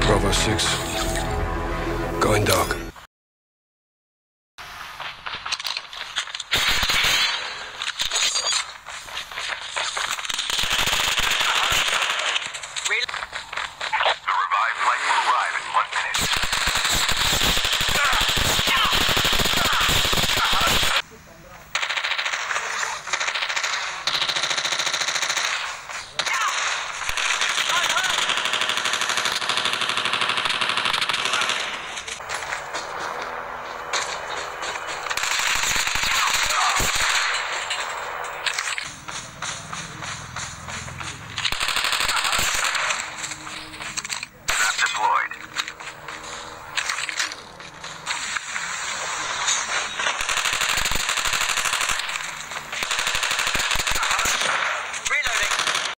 Bravo 6. Going dark.